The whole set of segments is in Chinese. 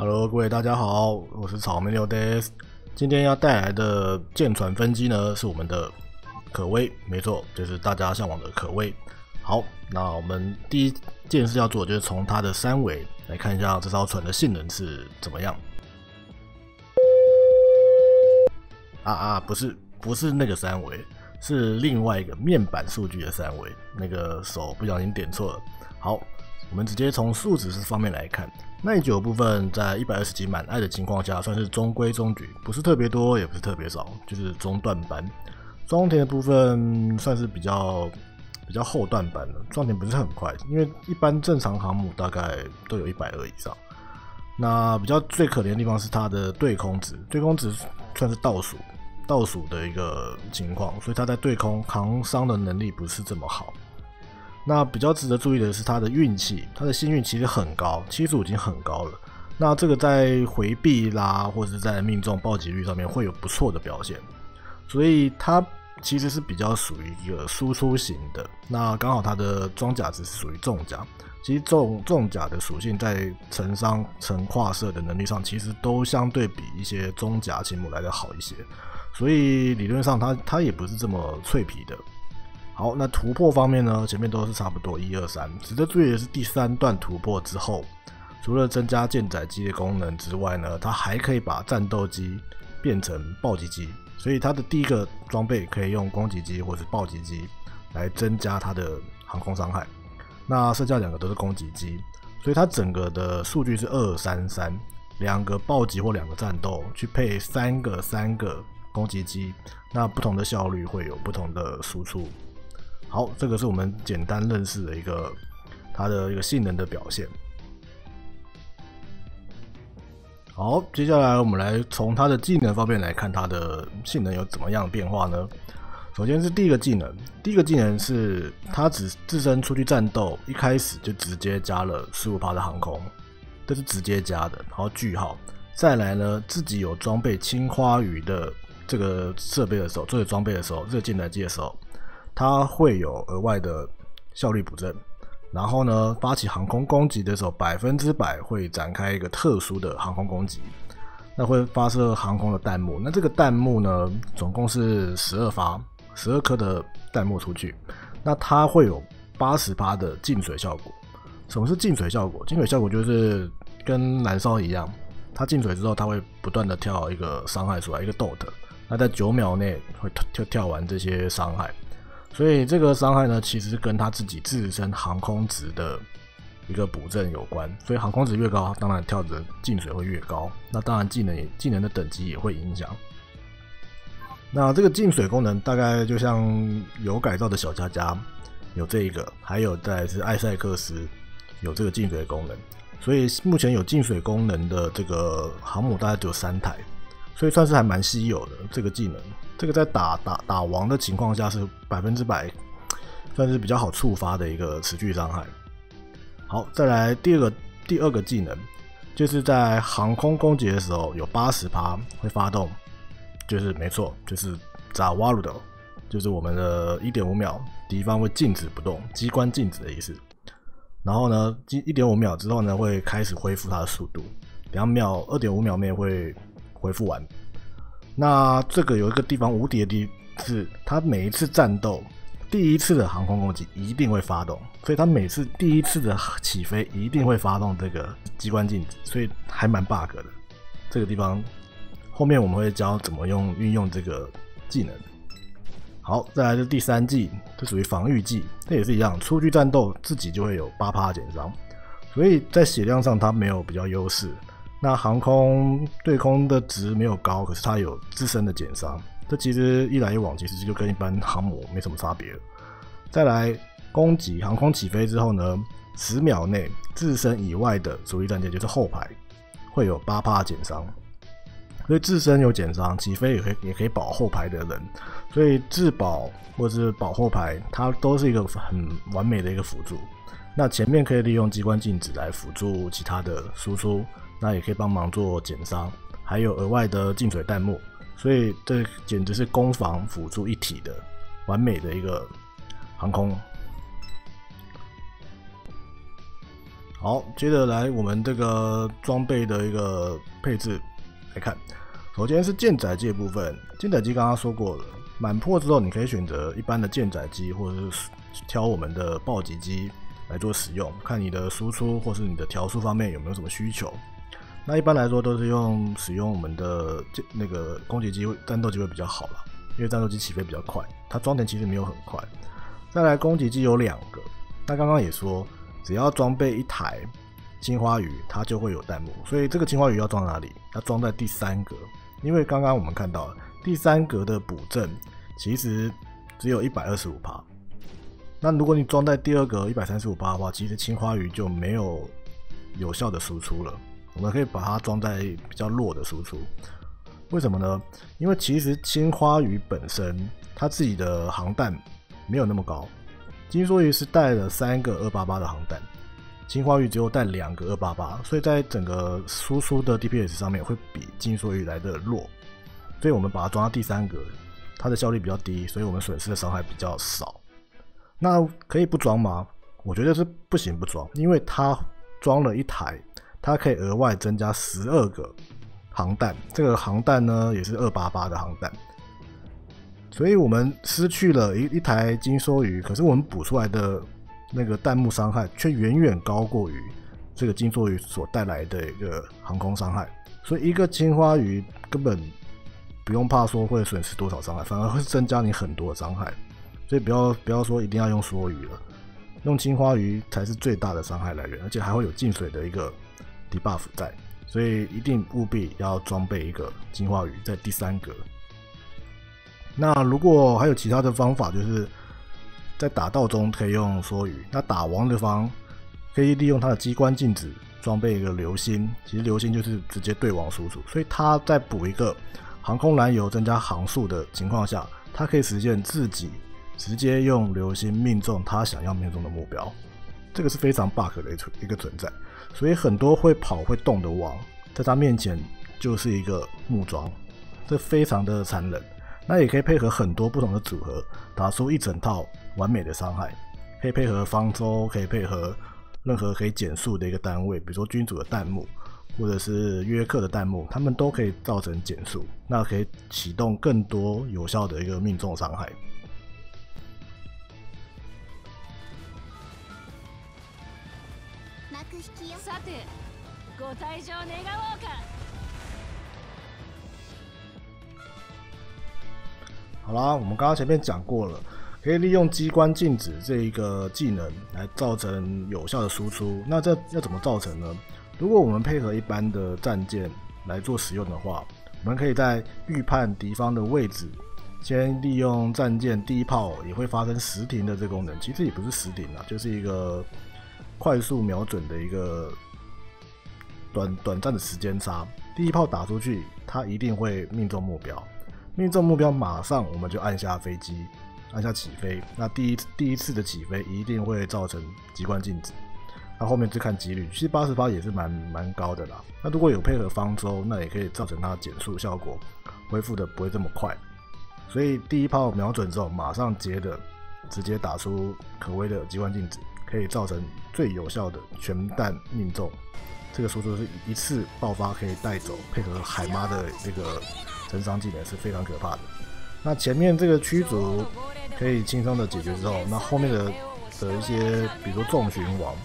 Hello，各位大家好，我是草莓牛 Days。今天要带来的舰船分机呢，是我们的可威，没错，就是大家向往的可威。好，那我们第一件事要做，就是从它的三维来看一下这艘船的性能是怎么样。啊啊，不是，不是那个三维，是另外一个面板数据的三维。那个手不小心点错了。好，我们直接从数值方面来看，耐久部分在一百二十级满爱的情况下，算是中规中矩，不是特别多，也不是特别少，就是中段班。装填的部分算是比较。比较后段版的装填不是很快，因为一般正常航母大概都有一百二以上。那比较最可怜的地方是它的对空值，对空值算是倒数倒数的一个情况，所以它在对空扛伤的能力不是这么好。那比较值得注意的是它的运气，它的幸运其实很高，七十已经很高了。那这个在回避啦，或者是在命中暴击率上面会有不错的表现，所以它。其实是比较属于一个输出型的，那刚好它的装甲值是属于重甲，其实重重甲的属性在成伤、成跨射的能力上，其实都相对比一些中甲轻木来的好一些，所以理论上它它也不是这么脆皮的。好，那突破方面呢，前面都是差不多一二三，值得注意的是第三段突破之后，除了增加舰载机的功能之外呢，它还可以把战斗机变成暴击机。所以它的第一个装备可以用攻击机或者暴击机来增加它的航空伤害，那剩下两个都是攻击机，所以它整个的数据是二三三，两个暴击或两个战斗去配三个三个攻击机，那不同的效率会有不同的输出。好，这个是我们简单认识的一个它的一个性能的表现。好，接下来我们来从它的技能方面来看它的性能有怎么样的变化呢？首先是第一个技能，第一个技能是它只自身出去战斗，一开始就直接加了十五趴的航空，这是直接加的。然后句号，再来呢，自己有装备青花鱼的这个设备的时候，作为装备的时候，热进来机的时候，它会有额外的效率补正。然后呢，发起航空攻击的时候，百分之百会展开一个特殊的航空攻击，那会发射航空的弹幕。那这个弹幕呢，总共是十二发，十二颗的弹幕出去，那它会有八十发的进水效果。什么是进水效果？进水效果就是跟燃烧一样，它进水之后，它会不断的跳一个伤害出来，一个 dot，那在九秒内会跳跳完这些伤害。所以这个伤害呢，其实跟他自己自身航空值的一个补正有关。所以航空值越高，当然跳的进水会越高。那当然技能技能的等级也会影响。那这个进水功能大概就像有改造的小佳佳有这一个，还有再是艾塞克斯有这个进水功能。所以目前有进水功能的这个航母大概只有三台，所以算是还蛮稀有的这个技能。这个在打打打王的情况下是百分之百，算是比较好触发的一个持续伤害。好，再来第二个第二个技能，就是在航空攻击的时候有八十趴会发动，就是没错，就是扎瓦鲁的，就是我们的一点五秒敌方会静止不动，机关静止的意思。然后呢，一一点五秒之后呢会开始恢复它的速度，两秒二点五秒内会恢复完。那这个有一个地方无敌的地是，它每一次战斗第一次的航空攻击一定会发动，所以它每次第一次的起飞一定会发动这个机关镜子，所以还蛮 bug 的。这个地方后面我们会教怎么用运用这个技能。好，再来是第三技，这属于防御技，这也是一样，出去战斗自己就会有八趴减伤，所以在血量上它没有比较优势。那航空对空的值没有高，可是它有自身的减伤，这其实一来一往，其实就跟一般航母没什么差别。再来攻击航空起飞之后呢，十秒内自身以外的主力战舰就是后排会有八帕减伤，所以自身有减伤，起飞也可以也可以保后排的人，所以自保或者是保后排，它都是一个很完美的一个辅助。那前面可以利用机关镜子来辅助其他的输出。那也可以帮忙做减伤，还有额外的进水弹幕，所以这简直是攻防辅助一体的完美的一个航空。好，接着来我们这个装备的一个配置来看。首先是舰载机的部分，舰载机刚刚说过了，满破之后你可以选择一般的舰载机，或者是挑我们的暴击机来做使用，看你的输出或是你的调速方面有没有什么需求。那一般来说都是用使用我们的那个攻击机、战斗机会比较好了，因为战斗机起飞比较快，它装填其实没有很快。再来攻击机有两个，那刚刚也说，只要装备一台青花鱼，它就会有弹幕，所以这个青花鱼要装哪里？要装在第三格。因为刚刚我们看到第三格的补正其实只有一百二十五帕，那如果你装在第二格一百三十五帕的话，其实青花鱼就没有有效的输出了。我们可以把它装在比较弱的输出，为什么呢？因为其实青花鱼本身它自己的航弹没有那么高，金梭鱼是带了三个二八八的航弹。青花鱼只有带两个二八八，所以在整个输出的 DPS 上面会比金梭鱼来的弱，所以我们把它装到第三格，它的效率比较低，所以我们损失的伤害比较少。那可以不装吗？我觉得是不行不装，因为它装了一台，它可以额外增加十二个航弹，这个航弹呢也是二八八的航弹，所以我们失去了一一台金梭鱼，可是我们补出来的。那个弹幕伤害却远远高过于这个金梭鱼所带来的一个航空伤害，所以一个青花鱼根本不用怕说会损失多少伤害，反而会增加你很多的伤害。所以不要不要说一定要用梭鱼了，用青花鱼才是最大的伤害来源，而且还会有进水的一个 debuff 在，所以一定务必要装备一个进化鱼在第三格。那如果还有其他的方法，就是。在打道中可以用梭鱼，那打王的方可以利用它的机关镜子装备一个流星，其实流星就是直接对王输出，所以它在补一个航空燃油增加航速的情况下，它可以实现自己直接用流星命中他想要命中的目标，这个是非常 bug 的一一个存在，所以很多会跑会动的王在他面前就是一个木桩，这非常的残忍。那也可以配合很多不同的组合，打出一整套完美的伤害。可以配合方舟，可以配合任何可以减速的一个单位，比如说君主的弹幕，或者是约克的弹幕，他们都可以造成减速。那可以启动更多有效的一个命中伤害。好啦，我们刚刚前面讲过了，可以利用机关静止这一个技能来造成有效的输出。那这要怎么造成呢？如果我们配合一般的战舰来做使用的话，我们可以在预判敌方的位置，先利用战舰第一炮也会发生实停的这功能。其实也不是实停啊，就是一个快速瞄准的一个短短暂的时间差。第一炮打出去，它一定会命中目标。命中目标，马上我们就按下飞机，按下起飞。那第一第一次的起飞一定会造成机关静止，那后面就看几率，其实八十八也是蛮蛮高的啦。那如果有配合方舟，那也可以造成它减速效果，恢复的不会这么快。所以第一炮瞄准之后，马上接的直接打出可威的机关静止，可以造成最有效的全弹命中。这个输出是一次爆发可以带走，配合海妈的这个。增伤技能是非常可怕的。那前面这个驱逐可以轻松的解决之后，那后面的的一些，比如说重巡王，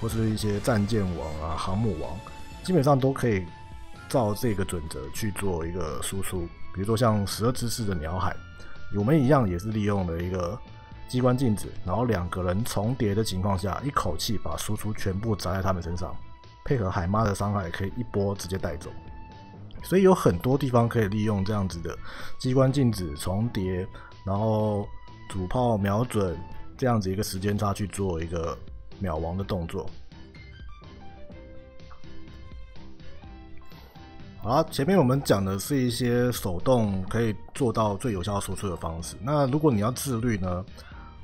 或是一些战舰王啊、航母王，基本上都可以照这个准则去做一个输出。比如说像十二之士的鸟海，我们一样也是利用了一个机关镜子，然后两个人重叠的情况下，一口气把输出全部砸在他们身上，配合海妈的伤害，可以一波直接带走。所以有很多地方可以利用这样子的机关镜子重叠，然后主炮瞄准这样子一个时间差去做一个秒亡的动作。好了，前面我们讲的是一些手动可以做到最有效输出的方式。那如果你要自律呢？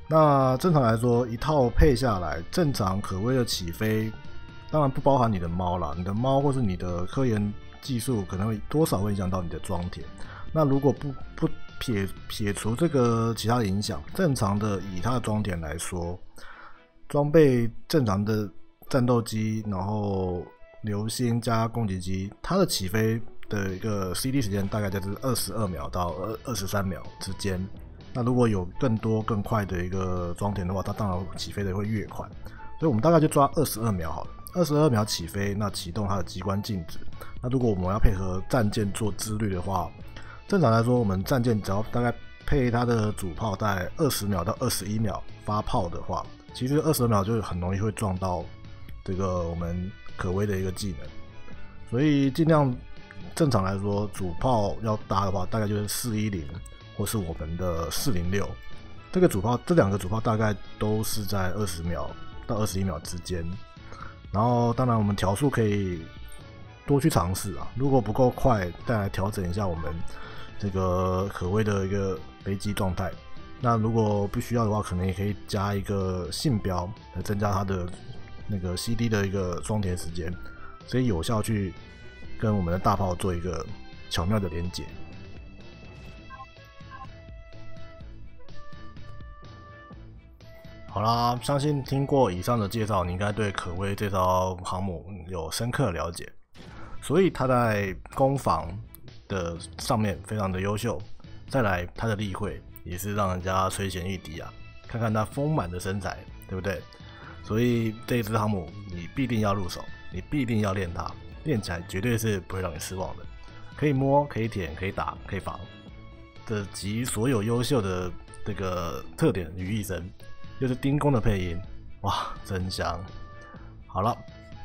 那正常来说，一套配下来，正常可微的起飞，当然不包含你的猫啦，你的猫或是你的科研。技术可能会多少会影响到你的装填。那如果不不撇撇除这个其他的影响，正常的以它的装填来说，装备正常的战斗机，然后流星加攻击机，它的起飞的一个 CD 时间大概在是二十二秒到二二十三秒之间。那如果有更多更快的一个装填的话，它当然起飞的会越快。所以我们大概就抓二十二秒好了，二十二秒起飞，那启动它的机关静止。那如果我们要配合战舰做自律的话，正常来说，我们战舰只要大概配它的主炮在二十秒到二十一秒发炮的话，其实二十秒就很容易会撞到这个我们可威的一个技能。所以尽量正常来说，主炮要搭的话，大概就是四一零。或是我们的四零六，这个主炮，这两个主炮大概都是在二十秒到二十一秒之间。然后，当然我们调速可以多去尝试啊。如果不够快，再来调整一下我们这个可威的一个飞机状态。那如果不需要的话，可能也可以加一个信标来增加它的那个 CD 的一个装填时间，所以有效去跟我们的大炮做一个巧妙的连接。好啦，相信听过以上的介绍，你应该对可威这艘航母有深刻了解。所以它在攻防的上面非常的优秀，再来它的例会也是让人家垂涎欲滴啊！看看它丰满的身材，对不对？所以这支航母你必定要入手，你必定要练它，练起来绝对是不会让你失望的。可以摸，可以舔，可以打，可以防，这集所有优秀的这个特点于一身。又是丁工的配音，哇，真香！好了，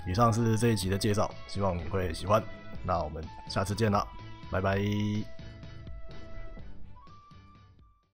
以上是这一集的介绍，希望你会喜欢。那我们下次见了，拜拜。